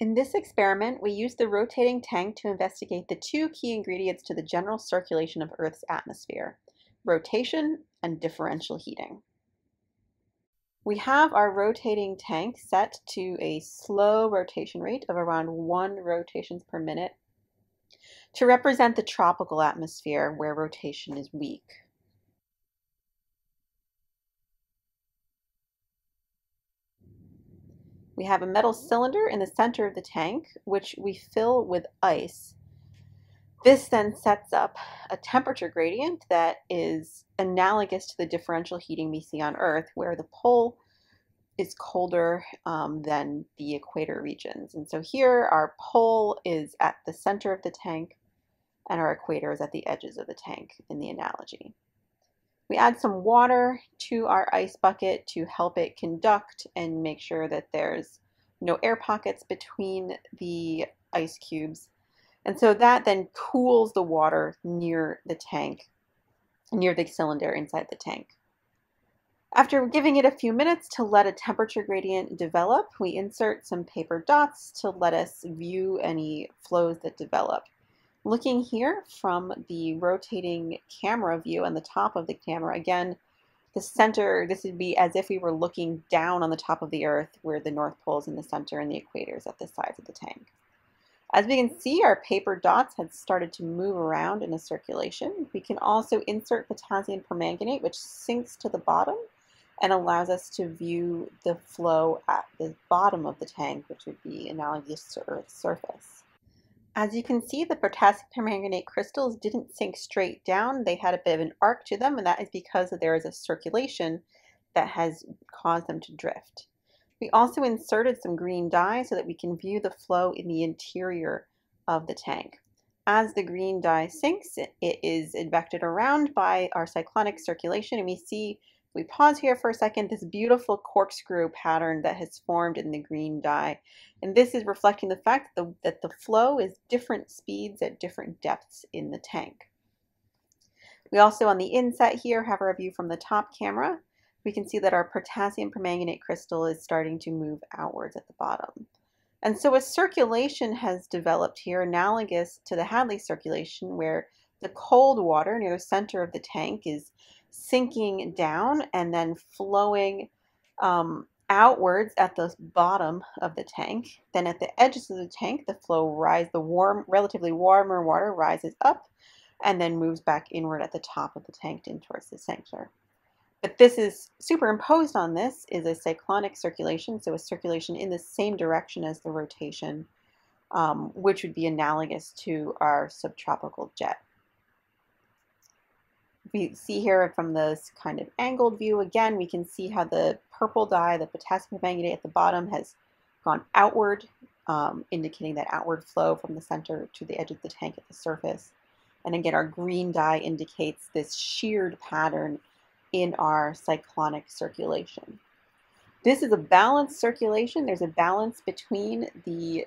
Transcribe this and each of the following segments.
In this experiment, we used the rotating tank to investigate the two key ingredients to the general circulation of Earth's atmosphere, rotation and differential heating. We have our rotating tank set to a slow rotation rate of around one rotations per minute to represent the tropical atmosphere where rotation is weak. We have a metal cylinder in the center of the tank, which we fill with ice. This then sets up a temperature gradient that is analogous to the differential heating we see on Earth, where the pole is colder um, than the equator regions. And so here our pole is at the center of the tank and our equator is at the edges of the tank in the analogy. We add some water to our ice bucket to help it conduct and make sure that there's no air pockets between the ice cubes. And so that then cools the water near the tank, near the cylinder inside the tank. After giving it a few minutes to let a temperature gradient develop, we insert some paper dots to let us view any flows that develop. Looking here from the rotating camera view on the top of the camera, again, the center, this would be as if we were looking down on the top of the Earth where the North Pole is in the center and the equator is at the sides of the tank. As we can see, our paper dots had started to move around in a circulation. We can also insert potassium permanganate, which sinks to the bottom and allows us to view the flow at the bottom of the tank, which would be analogous to Earth's surface. As you can see, the potassium permanganate crystals didn't sink straight down. They had a bit of an arc to them, and that is because there is a circulation that has caused them to drift. We also inserted some green dye so that we can view the flow in the interior of the tank. As the green dye sinks, it is advected around by our cyclonic circulation, and we see we pause here for a second, this beautiful corkscrew pattern that has formed in the green dye. And this is reflecting the fact that the, that the flow is different speeds at different depths in the tank. We also on the inset here have our view from the top camera. We can see that our potassium permanganate crystal is starting to move outwards at the bottom. And so a circulation has developed here analogous to the Hadley circulation where the cold water near the center of the tank is sinking down and then flowing um, outwards at the bottom of the tank. Then at the edges of the tank, the flow rise, the warm, relatively warmer water rises up and then moves back inward at the top of the tank in towards the center. But this is superimposed on this is a cyclonic circulation, so a circulation in the same direction as the rotation, um, which would be analogous to our subtropical jet we see here from this kind of angled view, again, we can see how the purple dye, the potassium permanganate at the bottom has gone outward, um, indicating that outward flow from the center to the edge of the tank at the surface. And again, our green dye indicates this sheared pattern in our cyclonic circulation. This is a balanced circulation. There's a balance between the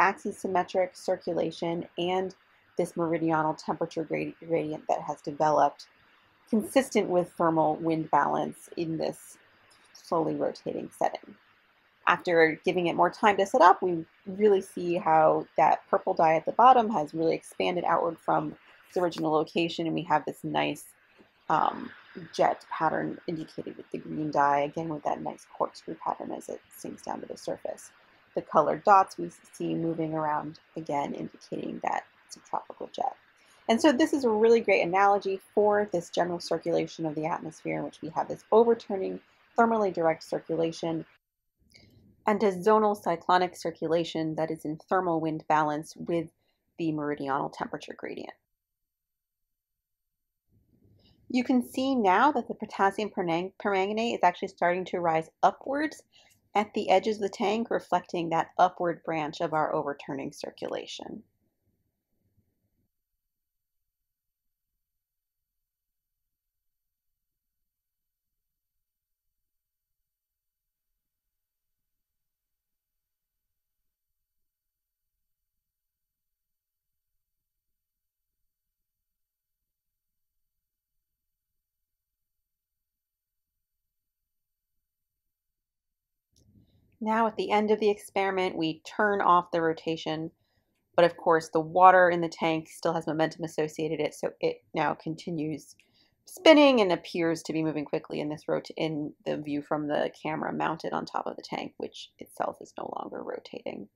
axisymmetric circulation and this meridional temperature gradient that has developed consistent with thermal wind balance in this slowly rotating setting. After giving it more time to set up, we really see how that purple dye at the bottom has really expanded outward from its original location, and we have this nice um, jet pattern indicated with the green dye, again with that nice corkscrew pattern as it sinks down to the surface. The colored dots we see moving around, again indicating that tropical jet. And so this is a really great analogy for this general circulation of the atmosphere in which we have this overturning thermally direct circulation and a zonal cyclonic circulation that is in thermal wind balance with the meridional temperature gradient. You can see now that the potassium permanganate is actually starting to rise upwards at the edges of the tank, reflecting that upward branch of our overturning circulation. Now at the end of the experiment, we turn off the rotation, but of course the water in the tank still has momentum associated it, so it now continues spinning and appears to be moving quickly in this rot in the view from the camera mounted on top of the tank, which itself is no longer rotating.